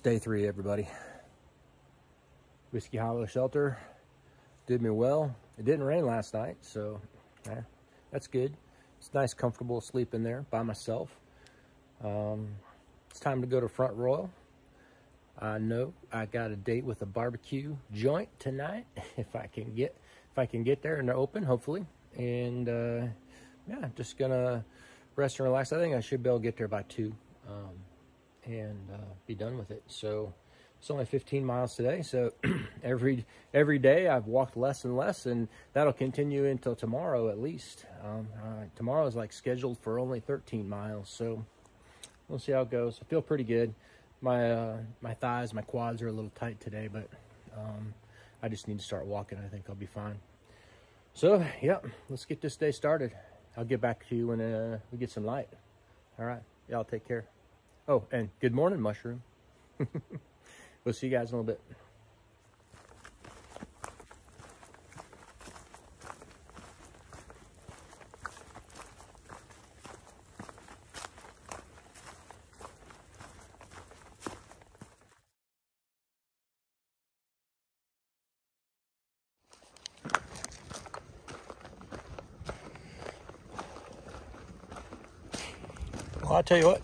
It's day three, everybody. Whiskey Hollow Shelter did me well. It didn't rain last night, so that's good. It's nice, comfortable sleep in there by myself. Um, it's time to go to Front Royal. I know I got a date with a barbecue joint tonight. If I can get, if I can get there and they're open, hopefully. And uh, yeah, just gonna rest and relax. I think I should be able to get there by two. Um, and uh, be done with it. So it's only 15 miles today. So every every day I've walked less and less, and that'll continue until tomorrow at least. Um, uh, tomorrow is like scheduled for only 13 miles. So we'll see how it goes. I feel pretty good. My uh, my thighs, my quads are a little tight today, but um, I just need to start walking. I think I'll be fine. So yeah, let's get this day started. I'll get back to you when uh, we get some light. All right, y'all take care. Oh, and good morning, mushroom. we'll see you guys in a little bit.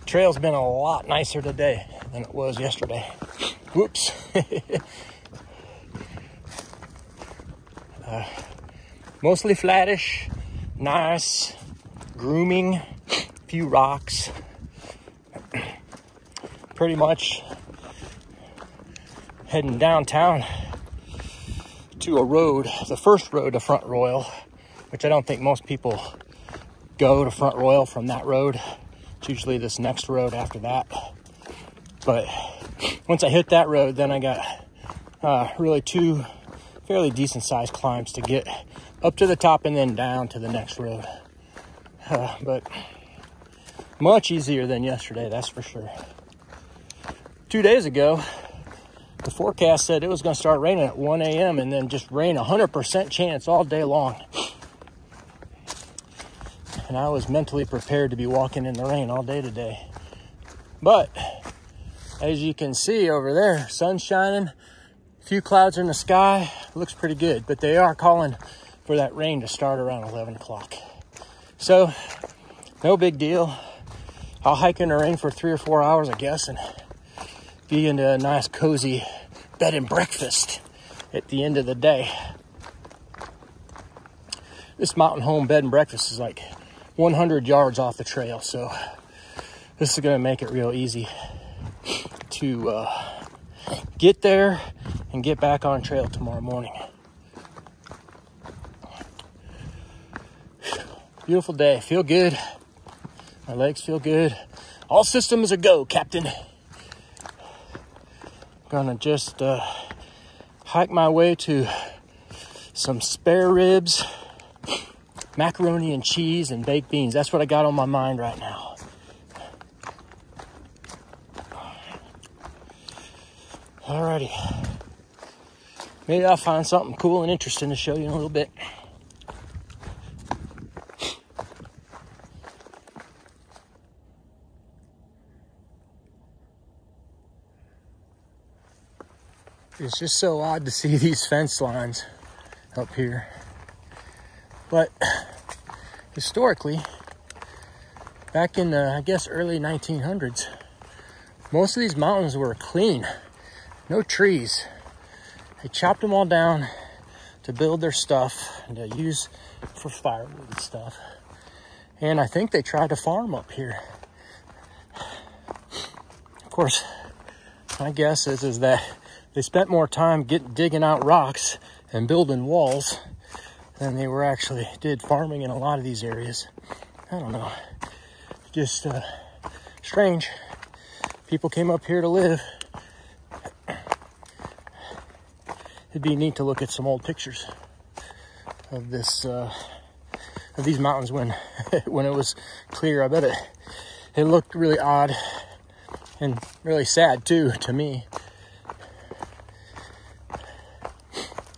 Trail's been a lot nicer today than it was yesterday. Whoops. uh, mostly flattish, nice, grooming, few rocks. Pretty much heading downtown to a road, the first road to Front Royal, which I don't think most people go to Front Royal from that road. It's usually this next road after that. But once I hit that road, then I got uh, really two fairly decent sized climbs to get up to the top and then down to the next road. Uh, but much easier than yesterday, that's for sure. Two days ago, the forecast said it was going to start raining at 1 a.m. and then just rain 100% chance all day long and I was mentally prepared to be walking in the rain all day today. But as you can see over there, sun's shining, few clouds in the sky, looks pretty good, but they are calling for that rain to start around 11 o'clock. So, no big deal. I'll hike in the rain for three or four hours, I guess, and be into a nice, cozy bed and breakfast at the end of the day. This mountain home bed and breakfast is like 100 yards off the trail. So this is going to make it real easy to uh, get there and get back on trail tomorrow morning. Beautiful day. Feel good. My legs feel good. All systems are go, Captain. Gonna just uh, hike my way to some spare ribs macaroni and cheese and baked beans. That's what I got on my mind right now. Alrighty. Maybe I'll find something cool and interesting to show you in a little bit. It's just so odd to see these fence lines up here. But historically, back in the, I guess, early 1900s, most of these mountains were clean, no trees. They chopped them all down to build their stuff and to use for firewood and stuff. And I think they tried to farm up here. Of course, my guess is, is that they spent more time get, digging out rocks and building walls than they were actually did farming in a lot of these areas. I don't know. Just uh, strange. People came up here to live. It'd be neat to look at some old pictures of this uh, of these mountains when when it was clear. I bet it it looked really odd and really sad too to me.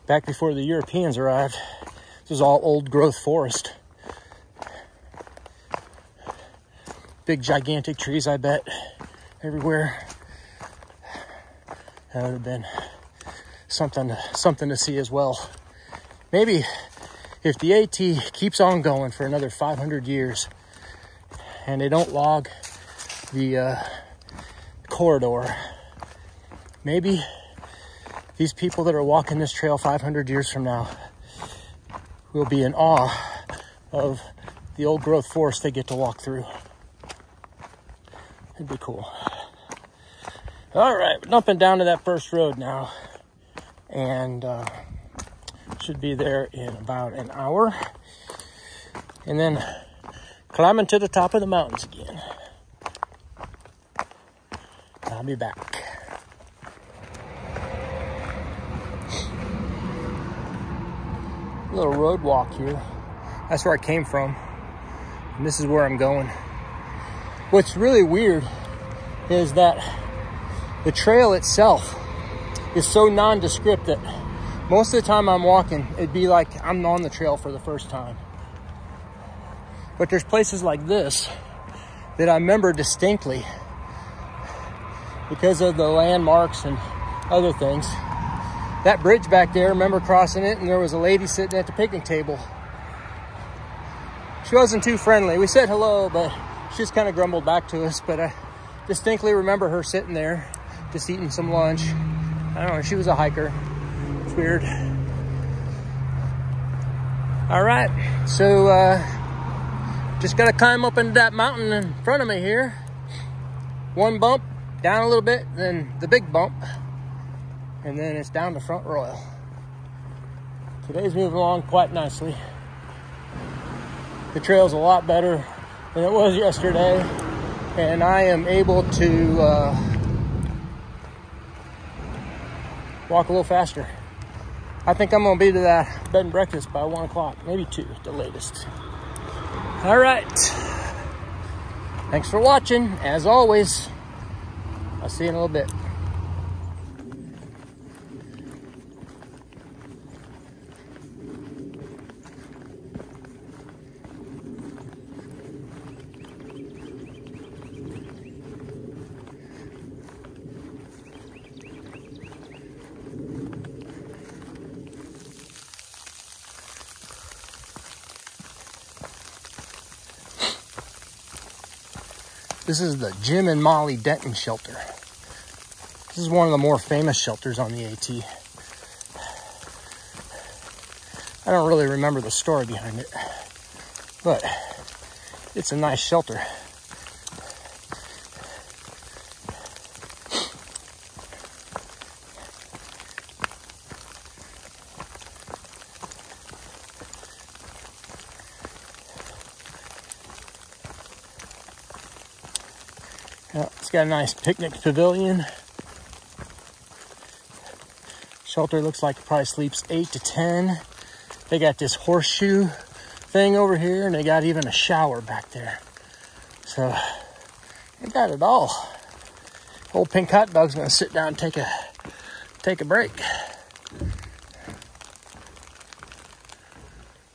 Back before the Europeans arrived, this is all old growth forest. Big gigantic trees, I bet, everywhere. That would have been something, something to see as well. Maybe if the AT keeps on going for another 500 years and they don't log the uh, corridor, maybe these people that are walking this trail 500 years from now will be in awe of the old growth forest they get to walk through. It'd be cool. All right, dumping down to that first road now. And uh, should be there in about an hour. And then climbing to the top of the mountains again. I'll be back. Little road walk here. That's where I came from. And this is where I'm going. What's really weird is that the trail itself is so nondescript that most of the time I'm walking, it'd be like I'm on the trail for the first time. But there's places like this that I remember distinctly because of the landmarks and other things. That bridge back there, I remember crossing it and there was a lady sitting at the picnic table. She wasn't too friendly. We said hello, but she just kind of grumbled back to us. But I distinctly remember her sitting there just eating some lunch. I don't know, she was a hiker. It's weird. All right, so uh, just gotta climb up into that mountain in front of me here. One bump, down a little bit, then the big bump and then it's down to Front Royal. Today's moving along quite nicely. The trail's a lot better than it was yesterday, and I am able to uh, walk a little faster. I think I'm gonna be to that bed and breakfast by one o'clock, maybe two, the latest. All right. Thanks for watching. As always, I'll see you in a little bit. This is the Jim and Molly Denton shelter. This is one of the more famous shelters on the AT. I don't really remember the story behind it, but it's a nice shelter. It's got a nice picnic pavilion. Shelter looks like it probably sleeps eight to 10. They got this horseshoe thing over here and they got even a shower back there. So they got it all. Old pink hot dog's gonna sit down and take a take a break.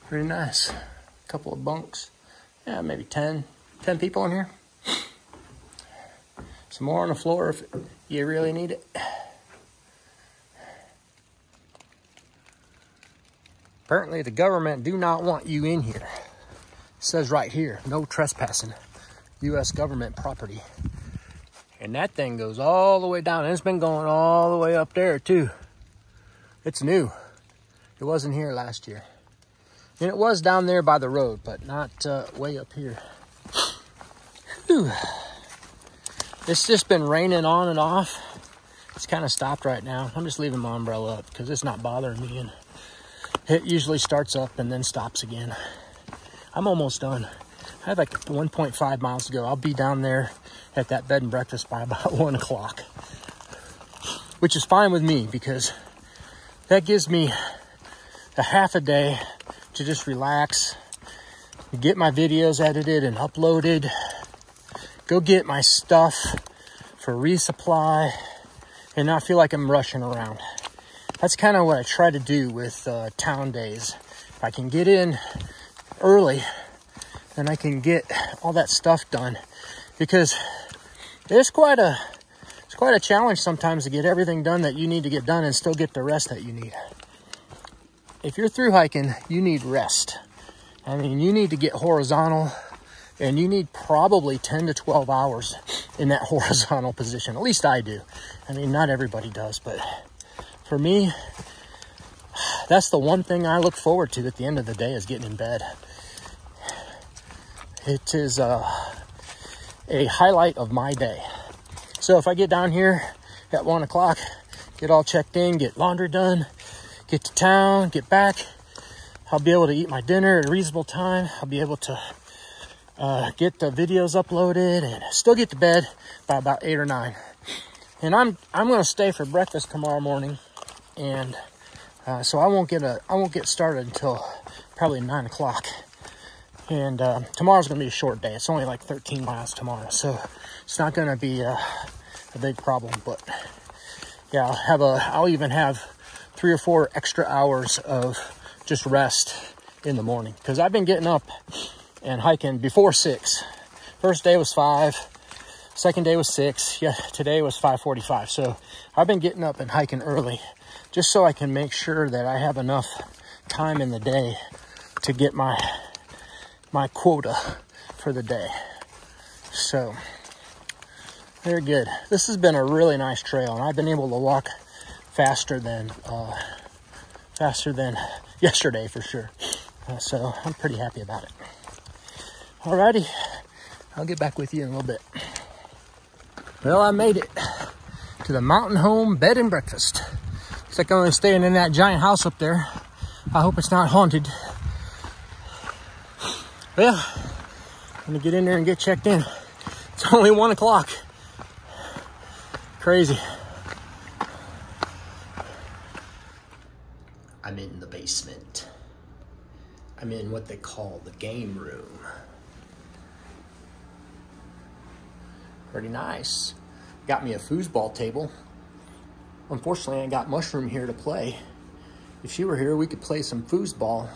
Pretty nice. Couple of bunks. Yeah, maybe 10, 10 people in here. Some more on the floor if you really need it. Apparently the government do not want you in here. It says right here, no trespassing. U.S. government property. And that thing goes all the way down. And it's been going all the way up there too. It's new. It wasn't here last year. And it was down there by the road, but not uh, way up here. Whew. It's just been raining on and off. It's kind of stopped right now. I'm just leaving my umbrella up because it's not bothering me. And it usually starts up and then stops again. I'm almost done. I have like 1.5 miles to go. I'll be down there at that bed and breakfast by about one o'clock, which is fine with me because that gives me a half a day to just relax, get my videos edited and uploaded, go get my stuff for resupply and not feel like I'm rushing around. That's kind of what I try to do with uh, town days. If I can get in early, then I can get all that stuff done because it's quite a it's quite a challenge sometimes to get everything done that you need to get done and still get the rest that you need. If you're through hiking, you need rest. I mean, you need to get horizontal and you need probably 10 to 12 hours in that horizontal position. At least I do. I mean, not everybody does, but for me, that's the one thing I look forward to at the end of the day is getting in bed. It is uh, a highlight of my day. So if I get down here at one o'clock, get all checked in, get laundry done, get to town, get back, I'll be able to eat my dinner at a reasonable time. I'll be able to uh, get the videos uploaded and still get to bed by about eight or nine. And I'm I'm gonna stay for breakfast tomorrow morning, and uh, so I won't get a I won't get started until probably nine o'clock. And uh, tomorrow's gonna be a short day. It's only like 13 miles tomorrow, so it's not gonna be a, a big problem. But yeah, I'll have a I'll even have three or four extra hours of just rest in the morning because I've been getting up and hiking before six. First day was five. Second day was six. Yeah, today was 5:45. So I've been getting up and hiking early, just so I can make sure that I have enough time in the day to get my my quota for the day. So very good. This has been a really nice trail, and I've been able to walk faster than uh, faster than yesterday for sure. Uh, so I'm pretty happy about it. Alrighty, I'll get back with you in a little bit. Well, I made it to the mountain home bed and breakfast. Looks like I'm only staying in that giant house up there. I hope it's not haunted. Well, I'm gonna get in there and get checked in. It's only one o'clock. Crazy. I'm in the basement. I'm in what they call the game room. Pretty nice. Got me a foosball table. Unfortunately, I got Mushroom here to play. If she were here, we could play some foosball.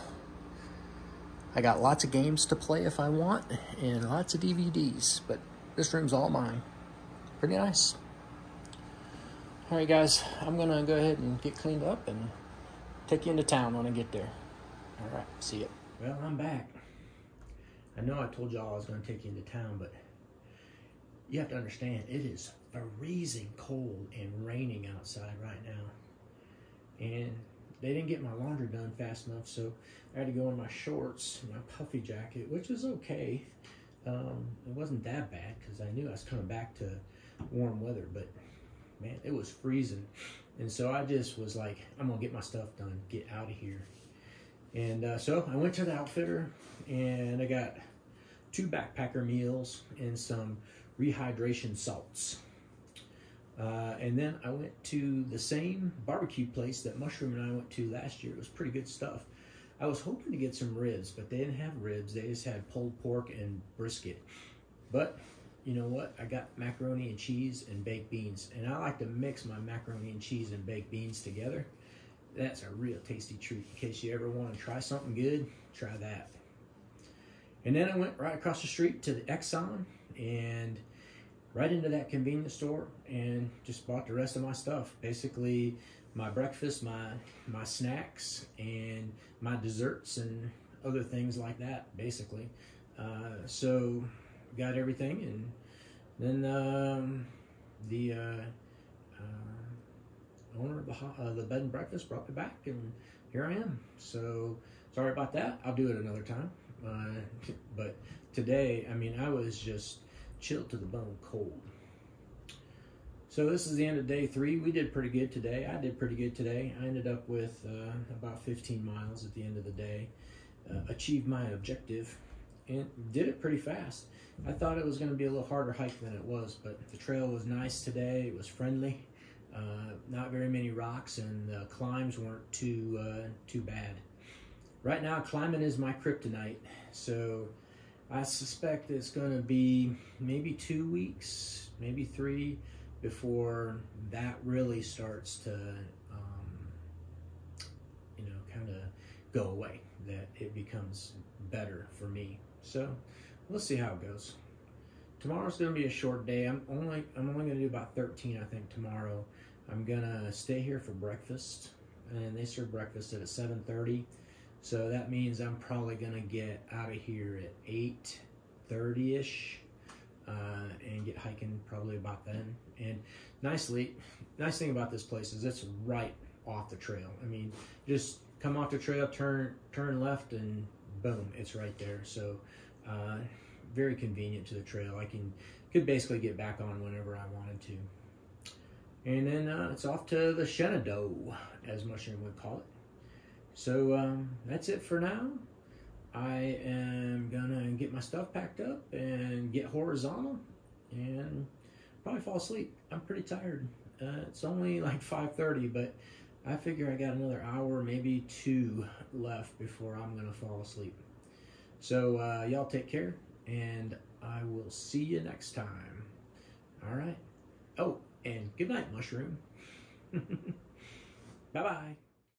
I got lots of games to play if I want, and lots of DVDs, but this room's all mine. Pretty nice. All right, guys, I'm gonna go ahead and get cleaned up and take you into town when I get there. All right, see you. Well, I'm back. I know I told y'all I was gonna take you into town, but you have to understand it is freezing cold and raining outside right now. And they didn't get my laundry done fast enough, so I had to go in my shorts, my puffy jacket, which was okay. Um, it wasn't that bad because I knew I was coming back to warm weather, but man, it was freezing. And so I just was like, I'm gonna get my stuff done, get out of here. And uh, so I went to the outfitter and I got two backpacker meals and some rehydration salts. Uh, and then I went to the same barbecue place that Mushroom and I went to last year. It was pretty good stuff. I was hoping to get some ribs, but they didn't have ribs. They just had pulled pork and brisket. But you know what? I got macaroni and cheese and baked beans. And I like to mix my macaroni and cheese and baked beans together. That's a real tasty treat. In case you ever want to try something good, try that. And then I went right across the street to the Exxon and right into that convenience store and just bought the rest of my stuff. Basically, my breakfast, my my snacks, and my desserts and other things like that. Basically, uh, so got everything, and then um, the uh, uh, owner of the uh, the bed and breakfast brought me back, and here I am. So sorry about that. I'll do it another time. Uh, but today, I mean, I was just chilled to the bone cold. So this is the end of day three. We did pretty good today. I did pretty good today. I ended up with uh, about 15 miles at the end of the day. Uh, achieved my objective and did it pretty fast. I thought it was going to be a little harder hike than it was, but the trail was nice today. It was friendly. Uh, not very many rocks, and the climbs weren't too uh, too bad. Right now, climbing is my kryptonite. So I suspect it's going to be maybe two weeks, maybe three, before that really starts to, um, you know, kind of go away. That it becomes better for me. So we'll see how it goes. tomorrow's gonna be a short day. I'm only I'm only gonna do about 13, I think, tomorrow. I'm gonna stay here for breakfast, and they serve breakfast at 7:30. So that means I'm probably gonna get out of here at 8:30 ish, uh, and get hiking probably about then. And nicely, nice thing about this place is it's right off the trail. I mean, just come off the trail, turn turn left, and boom, it's right there. So uh, very convenient to the trail. I can could basically get back on whenever I wanted to. And then uh, it's off to the Shenandoah, as Mushroom would call it. So um, that's it for now. I am gonna get my stuff packed up and get horizontal and probably fall asleep. I'm pretty tired. Uh, it's only like 5:30, but I figure I got another hour, maybe two left before I'm gonna fall asleep. So uh, y'all take care, and I will see you next time. All right. Oh, and good night, mushroom. bye bye.